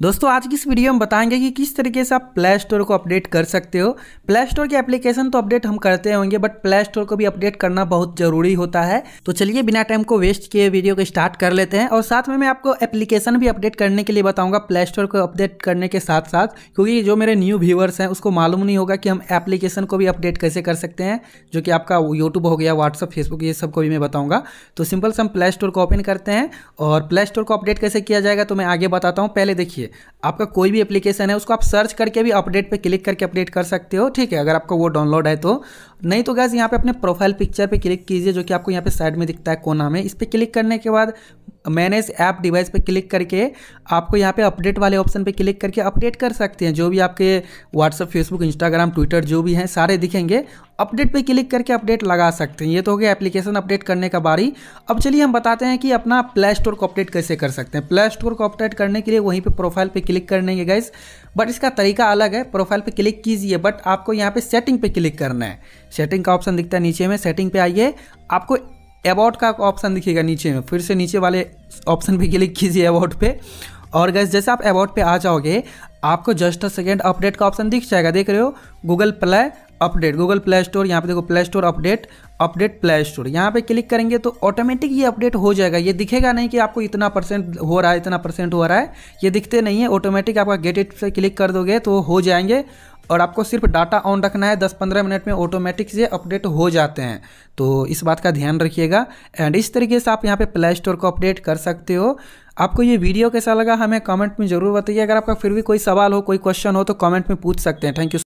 दोस्तों, आज की इस वीडियो में बताएँगे कि किस तरीके से आप प्ले स्टोर को अपडेट कर सकते हो। प्ले स्टोर के एप्लीकेशन तो अपडेट हम करते होंगे बट प्ले स्टोर को भी अपडेट करना बहुत ज़रूरी होता है। तो चलिए, बिना टाइम को वेस्ट किए वीडियो को स्टार्ट कर लेते हैं। और साथ में मैं आपको एप्लीकेशन भी अपडेट करने के लिए बताऊँगा प्ले स्टोर को अपडेट करने के साथ साथ क्योंकि जो मेरे न्यू व्यूवर्स हैं, उसको मालूम नहीं होगा कि हम एप्लीकेशन को भी अपडेट कैसे कर सकते हैं, जो कि आपका यूट्यूब हो गया व्हाट्सअप फेसबुक ये सबको भी मैं बताऊँगा। तो सिंपल से हम प्ले स्टोर को ओपन करते हैं। और प्ले स्टोर को अपडेट कैसे किया जाएगा तो मैं आगे बताता हूँ। पहले देखिए आपका कोई भी एप्लीकेशन है, उसको आप सर्च करके भी अपडेट पे क्लिक करके अपडेट कर सकते हो, ठीक है? अगर आपका वो डाउनलोड है तो। नहीं तो गैस यहाँ पे अपने प्रोफ़ाइल पिक्चर पे क्लिक कीजिए, जो कि आपको यहाँ पे साइड में दिखता है कोना में। इस पर क्लिक करने के बाद मैनेज ऐप डिवाइस पे क्लिक करके आपको यहाँ पे अपडेट वाले ऑप्शन पे क्लिक करके अपडेट कर सकते हैं। जो भी आपके व्हाट्सअप फेसबुक इंस्टाग्राम ट्विटर जो भी हैं, सारे दिखेंगे। अपडेट पे क्लिक करके अपडेट लगा सकते हैं। ये तो हो गया एप्लीकेशन अपडेट करने का बारी। अब चलिए हम बताते हैं कि अपना प्ले स्टोर को अपडेट कैसे कर सकते हैं। प्ले स्टोर को अपडेट करने के लिए वहीं पे प्रोफ़ाइल पे क्लिक करने के गाइस बट इसका तरीका अलग है। प्रोफ़ाइल पे क्लिक कीजिए बट आपको यहाँ पे सेटिंग पे क्लिक करना है। सेटिंग का ऑप्शन दिखता है नीचे में। सेटिंग पे आइए। आपको अबाउट का ऑप्शन दिखेगा नीचे में, फिर से नीचे वाले ऑप्शन पे क्लिक कीजिए अबाउट पे। और गैस जैसे आप अबाउट पे आ जाओगे, आपको जस्ट अ सेकेंड अपडेट का ऑप्शन दिख जाएगा। देख रहे हो? Google Play update Google Play Store यहाँ पे देखो Play Store update update Play Store यहाँ पे क्लिक करेंगे तो ऑटोमेटिक ये अपडेट हो जाएगा। ये दिखेगा नहीं कि आपको इतना परसेंट हो रहा है, इतना परसेंट हो रहा है। ये दिखते नहीं है ऑटोमेटिक आपका गेट इट से क्लिक कर दोगे तो हो जाएँगे। और आपको सिर्फ़ डाटा ऑन रखना है 10-15 मिनट में ऑटोमेटिक से अपडेट हो जाते हैं। तो इस बात का ध्यान रखिएगा। एंड इस तरीके से आप यहाँ पे प्ले स्टोर को अपडेट कर सकते हो। आपको ये वीडियो कैसा लगा हमें कमेंट में ज़रूर बताइए। अगर आपका फिर भी कोई सवाल हो, कोई क्वेश्चन हो तो कमेंट में पूछ सकते हैं। Thank you